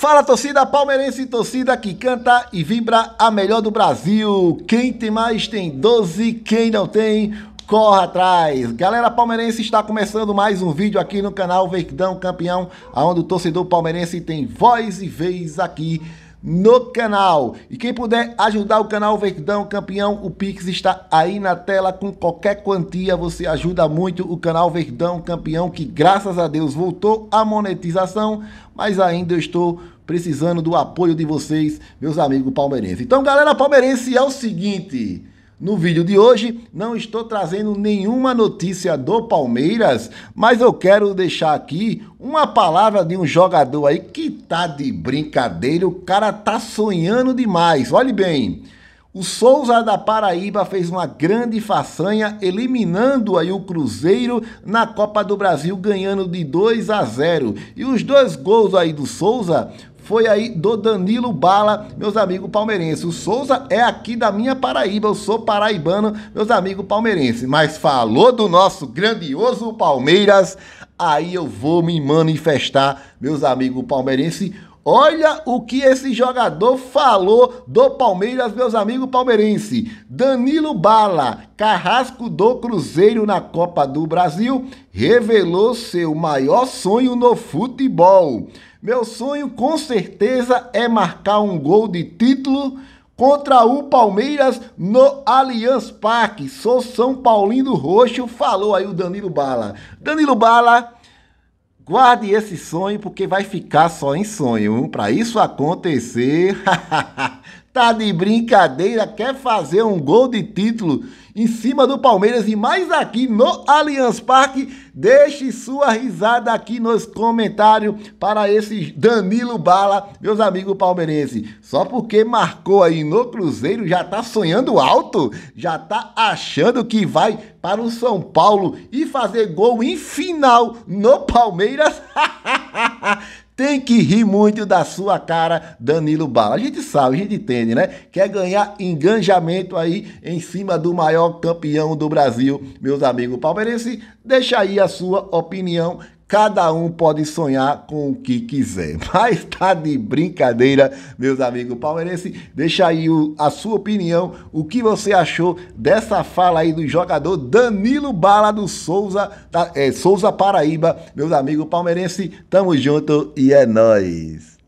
Fala torcida palmeirense, torcida que canta e vibra a melhor do Brasil. Quem tem mais tem 12, quem não tem, corra atrás. Galera palmeirense, está começando mais um vídeo aqui no canal Verdão Campeão, onde o torcedor palmeirense tem voz e vez aqui no canal. E quem puder ajudar o canal Verdão Campeão, o Pix está aí na tela com qualquer quantia, você ajuda muito o canal Verdão Campeão, que graças a Deus voltou a monetização, mas ainda eu estou precisando do apoio de vocês, meus amigos palmeirenses. Então, galera palmeirense, é o seguinte, no vídeo de hoje, não estou trazendo nenhuma notícia do Palmeiras, mas eu quero deixar aqui uma palavra de um jogador aí que tá de brincadeira, o cara tá sonhando demais. Olhe bem, o Souza da Paraíba fez uma grande façanha, eliminando aí o Cruzeiro na Copa do Brasil, ganhando de 2 a 0. E os dois gols aí do Souza foi aí do Danilo Bala, meus amigos palmeirenses. O Souza é aqui da minha Paraíba, eu sou paraibano, meus amigos palmeirenses. Mas falou do nosso grandioso Palmeiras, aí eu vou me manifestar, meus amigos palmeirenses. Olha o que esse jogador falou do Palmeiras, meus amigos palmeirenses. Danilo Bala, carrasco do Cruzeiro na Copa do Brasil, revelou seu maior sonho no futebol. Meu sonho com certeza é marcar um gol de título contra o Palmeiras no Allianz Parque. Sou São Paulino Roxo, falou aí o Danilo Bala. Danilo Bala, guarde esse sonho porque vai ficar só em sonho. Para isso acontecer, tá de brincadeira, quer fazer um gol de título em cima do Palmeiras e mais aqui no Allianz Parque. Deixe sua risada aqui nos comentários para esse Danilo Bala, meus amigos palmeirenses. Só porque marcou aí no Cruzeiro, já tá sonhando alto, já tá achando que vai para o São Paulo e fazer gol em final no Palmeiras. tem que rir muito da sua cara, Danilo Bala. A gente sabe, a gente entende, né? Quer ganhar engajamento aí em cima do maior campeão do Brasil, meus amigos palmeirenses? Deixa aí a sua opinião. Cada um pode sonhar com o que quiser. Mas tá de brincadeira, meus amigos palmeirenses. Deixa aí o, a sua opinião. O que você achou dessa fala aí do jogador Danilo Bala do Souza, da, é, Souza Paraíba, meus amigos palmeirenses. Tamo junto e é nóis.